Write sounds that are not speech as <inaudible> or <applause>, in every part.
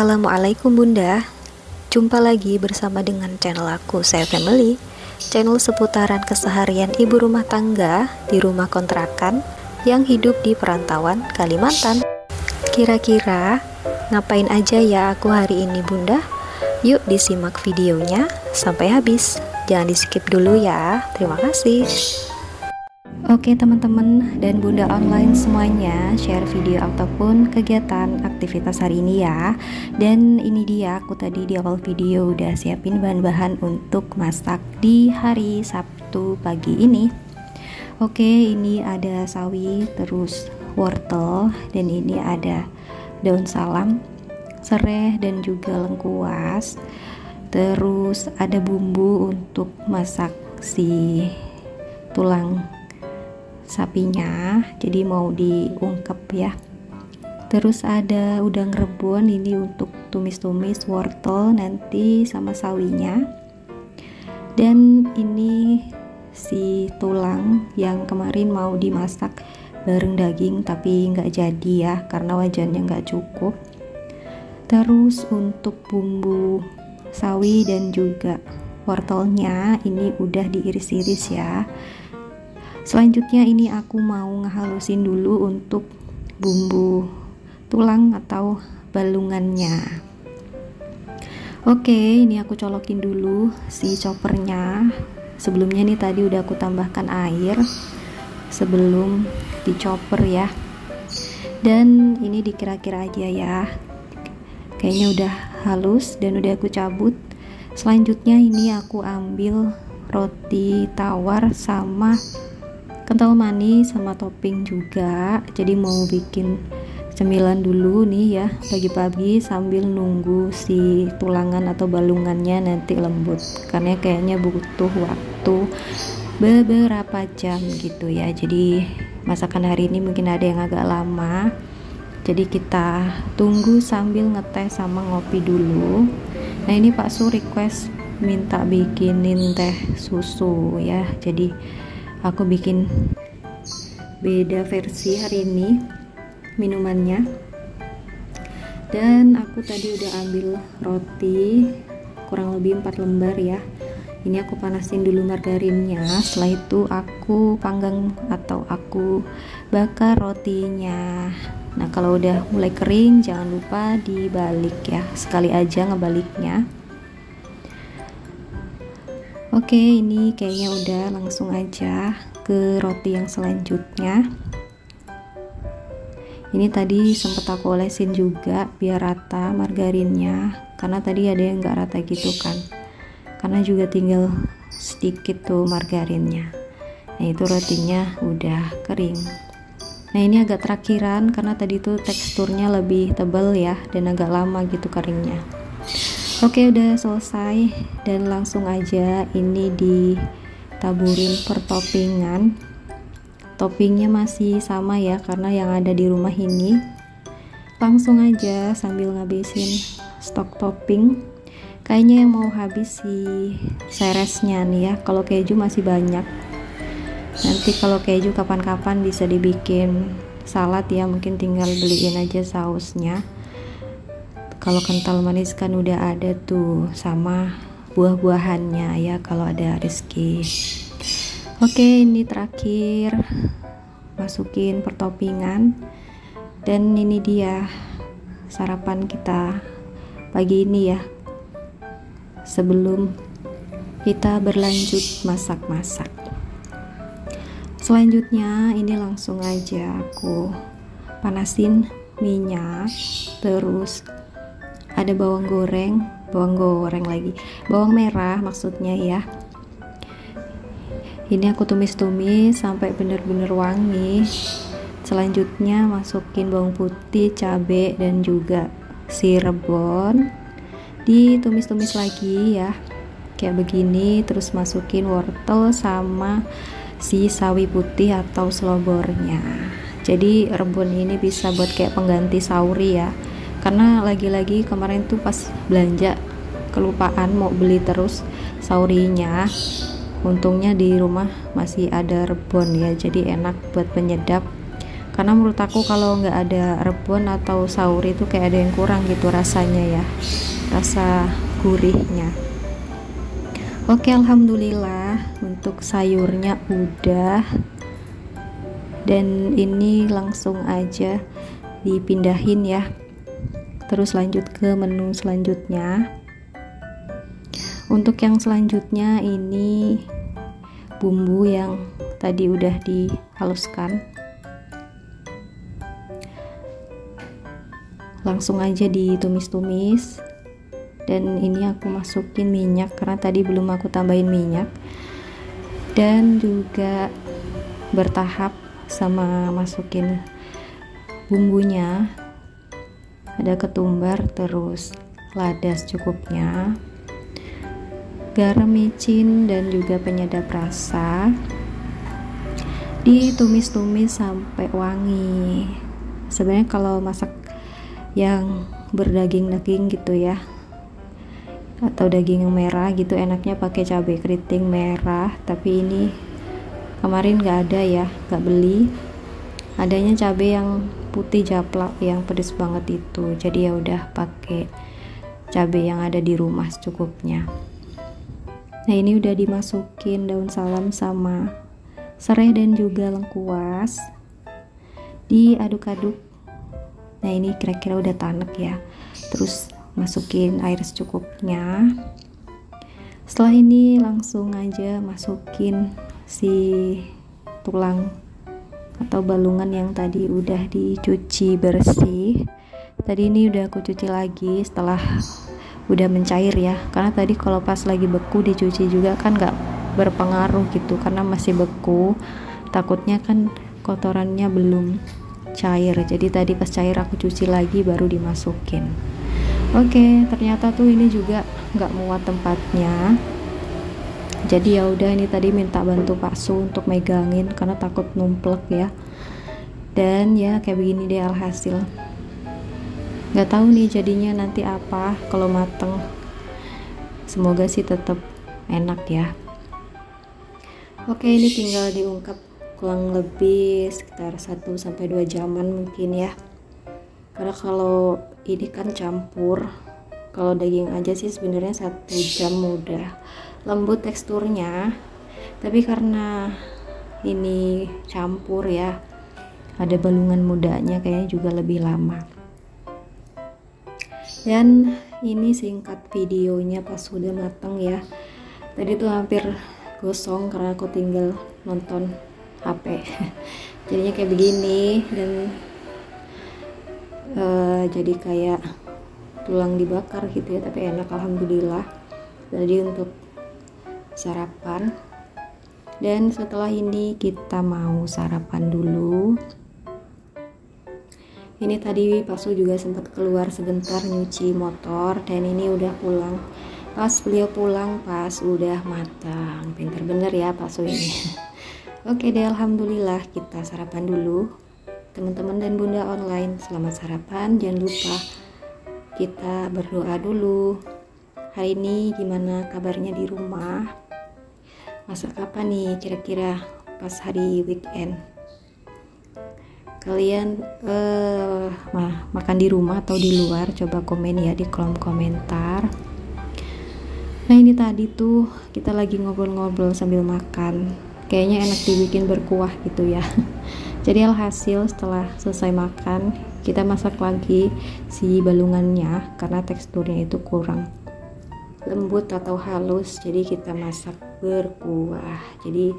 Assalamualaikum Bunda. Jumpa lagi bersama dengan channel aku Saya Family. Channel seputaran keseharian ibu rumah tangga Di rumah kontrakan Yang hidup di perantauan Kalimantan. Kira-kira Ngapain aja ya aku hari ini Bunda? Yuk disimak videonya Sampai habis. Jangan di skip dulu ya. Terima kasih Oke teman-teman dan bunda online semuanya share video ataupun kegiatan aktivitas hari ini ya. Dan ini dia aku tadi di awal video udah siapin bahan-bahan untuk masak di hari Sabtu pagi ini. Oke ini ada sawi terus wortel dan ini ada daun salam serai dan juga lengkuas. Terus ada bumbu untuk masak si tulang sapinya jadi mau diungkep ya. Terus ada udang rebun ini untuk tumis-tumis wortel nanti sama sawinya. Dan ini si tulang yang kemarin mau dimasak bareng daging tapi nggak jadi ya karena wajannya nggak cukup. Terus untuk bumbu sawi dan juga wortelnya ini udah diiris-iris ya selanjutnya ini aku mau ngehalusin dulu untuk bumbu tulang atau balungannya. Oke ini aku colokin dulu si choppernya. Sebelumnya nih tadi udah aku tambahkan air sebelum dicoper ya. Dan ini dikira-kira aja ya. Kayaknya udah halus dan udah aku cabut. Selanjutnya ini aku ambil roti tawar sama kental manis sama topping juga. Jadi mau bikin cemilan dulu nih ya pagi-pagi sambil nunggu si tulangan atau balungannya nanti lembut. Karena kayaknya butuh waktu beberapa jam gitu ya. Jadi masakan hari ini mungkin ada yang agak lama. Jadi kita tunggu sambil ngeteh sama ngopi dulu. Nah ini Pak Su request minta bikinin teh susu ya. Jadi aku bikin beda versi hari ini minumannya. Dan aku tadi udah ambil roti kurang lebih 4 lembar ya. Ini aku panasin dulu margarinnya. Setelah itu aku panggang atau aku bakar rotinya. Nah kalau udah mulai kering jangan lupa dibalik ya. Sekali aja ngebaliknya Oke, ini kayaknya udah langsung aja ke roti yang selanjutnya. Ini tadi sempat aku olesin juga biar rata margarinnya, karena tadi ada yang nggak rata gitu kan. Karena juga tinggal sedikit tuh margarinnya. Nah itu rotinya udah kering. Nah ini agak terakhiran karena tadi tuh teksturnya lebih tebal ya dan agak lama gitu keringnya. Oke udah selesai. Dan langsung aja ini ditaburin per toppingan toppingnya masih sama ya karena yang ada di rumah ini. Langsung aja sambil ngabisin stok topping. Kayaknya yang mau habis si seresnya nih ya. Kalau keju masih banyak. Nanti kalau keju kapan-kapan bisa dibikin salad ya. Mungkin tinggal beliin aja sausnya kalau kental manis kan udah ada tuh sama buah-buahannya ya kalau ada rezeki. Oke ini terakhir. Masukin pertopingan dan ini dia sarapan kita pagi ini ya. Sebelum kita berlanjut masak-masak. Selanjutnya ini langsung aja aku panasin minyak terus ada bawang goreng bawang goreng lagi. Bawang merah maksudnya ya. Ini aku tumis-tumis sampai bener-bener wangi. Selanjutnya masukin bawang putih cabai dan juga si rebon ditumis-tumis lagi ya. Kayak begini terus masukin wortel sama si sawi putih atau selobornya. Jadi rebon ini bisa buat kayak pengganti sauri ya karena lagi-lagi kemarin tuh pas belanja kelupaan mau beli terus saurinya. Untungnya di rumah masih ada rebon ya jadi enak buat penyedap. Karena menurut aku kalau nggak ada rebon atau saur itu kayak ada yang kurang gitu rasanya ya rasa gurihnya. Oke alhamdulillah untuk sayurnya udah. Dan ini langsung aja dipindahin ya terus lanjut ke menu selanjutnya. Untuk yang selanjutnya ini bumbu yang tadi udah dihaluskan. Langsung aja ditumis-tumis. Dan ini aku masukin minyak karena tadi belum aku tambahin minyak. Dan juga bertahap sama masukin bumbunya ada ketumbar terus lada secukupnya garam micin dan juga penyedap rasa. Ditumis-tumis sampai wangi. Sebenarnya kalau masak yang berdaging-daging gitu ya atau daging yang merah gitu enaknya pakai cabai keriting merah. Tapi ini kemarin nggak ada ya nggak beli. Adanya cabai yang putih japlak yang pedes banget itu. Jadi ya udah pakai cabai yang ada di rumah secukupnya. Nah ini udah dimasukin daun salam sama serai dan juga lengkuas diaduk-aduk. Nah ini kira-kira udah tanek ya. Terus masukin air secukupnya. Setelah ini langsung aja masukin si tulang atau balungan yang tadi udah dicuci bersih. Tadi ini udah aku cuci lagi setelah udah mencair ya. Karena tadi kalau pas lagi beku dicuci juga kan nggak berpengaruh gitu karena masih beku. Takutnya kan kotorannya belum cair. Jadi tadi pas cair aku cuci lagi baru dimasukin. Oke ternyata tuh ini juga nggak muat tempatnya jadi ya udah ini tadi minta bantu Pak Su untuk megangin karena takut numplek ya. Dan ya kayak begini deh alhasil. Nggak tahu nih jadinya nanti apa kalau mateng. Semoga sih tetap enak ya. Oke ini tinggal diungkap kurang lebih sekitar 1 sampai 2 jaman mungkin ya. Karena kalau ini kan campur. Kalau daging aja sih sebenarnya satu jam mudah lembut teksturnya tapi karena ini campur ya ada balungan mudanya kayaknya juga lebih lama. Dan ini singkat videonya pas sudah matang ya. Tadi tuh hampir gosong karena aku tinggal nonton HP <laughs> jadinya kayak begini dan uh, jadi kayak tulang dibakar gitu ya tapi enak alhamdulillah. Jadi untuk sarapan. Dan setelah ini kita mau sarapan dulu. Ini tadi Pasu juga sempat keluar sebentar nyuci motor dan ini udah pulang. Pas beliau pulang pas udah matang. Pinter bener ya Pasu ini. <laughs> Oke deh Alhamdulillah kita sarapan dulu. Teman-teman dan bunda online Selamat sarapan. Jangan lupa kita berdoa dulu. Hari ini gimana kabarnya di rumah Masak apa nih kira-kira pas hari weekend? Kalian uh, mah, makan di rumah atau di luar? Coba komen ya di kolom komentar. Nah ini tadi tuh kita lagi ngobrol-ngobrol sambil makan. Kayaknya enak dibikin berkuah gitu ya. <laughs> Jadi alhasil setelah selesai makan kita masak lagi si balungannya karena teksturnya itu kurang lembut atau halus. Jadi kita masak berkuah. Jadi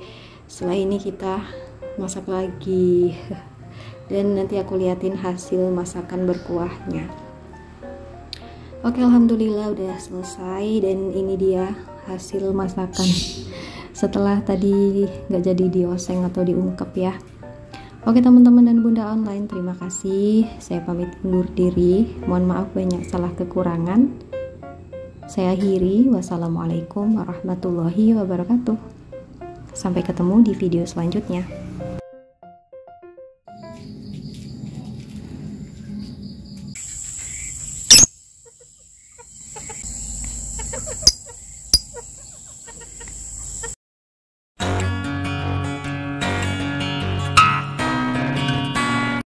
setelah ini kita masak lagi. <laughs> Dan nanti aku liatin hasil masakan berkuahnya. Oke alhamdulillah udah selesai. Dan ini dia hasil masakan. Setelah tadi nggak jadi dioseng atau diungkep ya. Oke teman-teman dan bunda online terima kasih. Saya pamit undur diri. Mohon maaf banyak salah kekurangan saya akhiri. Wassalamualaikum warahmatullahi wabarakatuh. Sampai ketemu di video selanjutnya